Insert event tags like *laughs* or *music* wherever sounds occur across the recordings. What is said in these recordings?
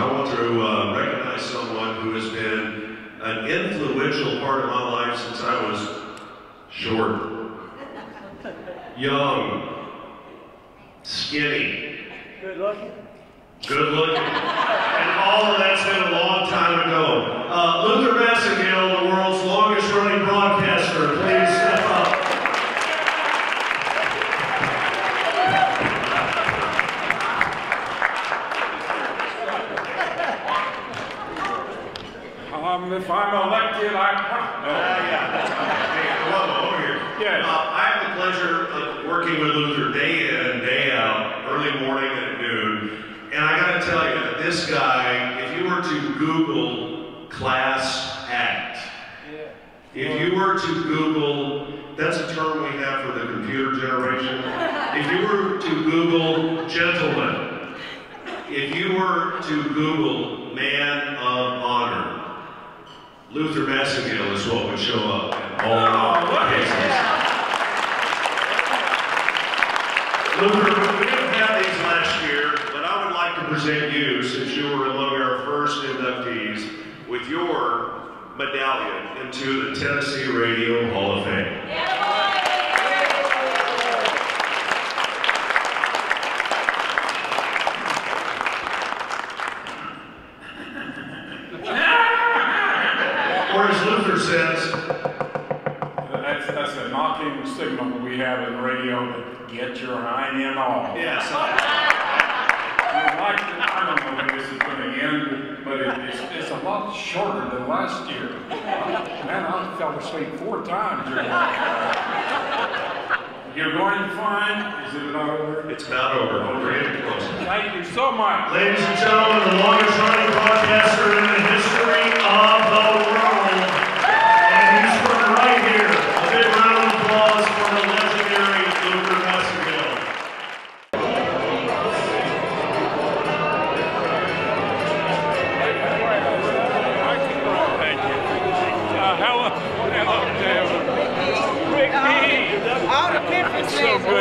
I want to uh, recognize someone who has been an influential part of my life since I was short, young, skinny, Good looking. good looking, Um, if I'm elected, I. Uh, yeah, that's. Hey, well, over here. Yes. Uh, I have the pleasure of working with Luther day in, day out, early morning and at noon. And I got to tell you, this guy, if you were to Google class act, if you were to Google, that's a term we have for the computer generation. If you were to Google gentleman, if you were to Google man of honor, Luther Masingill is what would show up in all Oh, cases. Luther, we didn't have these last year, but I would like to present you, since you were among our first inductees, with your medallion into the Tennessee Radio Hall of Fame. Or as Luther says, That's, that's a knocking signal we have in radio to get your hind end off. yes, You'd like to, I don't know when this is going to end, but it, it's, it's a lot shorter than last year. Man, I fell asleep four times during that. You're going fine? Is it not over? it's about over. We're close. Thank you so much. Ladies and gentlemen, the longest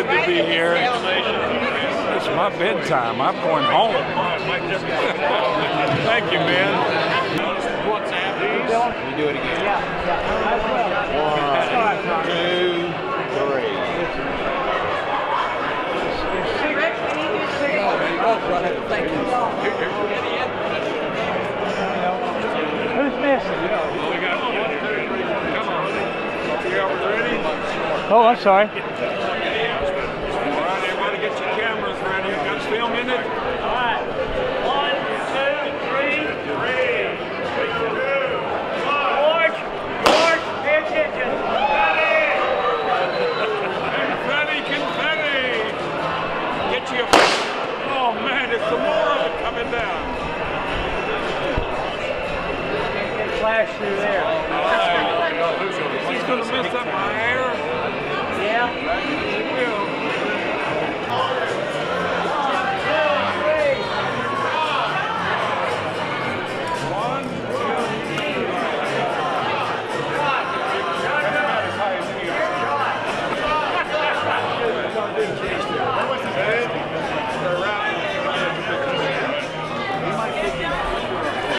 good to be here. It's my bedtime. I'm going home. *laughs* Thank you, man. You do it again. Oh, I'm sorry. All right, everybody get your cameras ready. Got film in it? All right. One, two, three, three. George, George, pay attention. Confetti, confetti! Get you a... Oh, man, there's some more of it coming down. Flash through there. He's gonna mess up my hair. Yeah.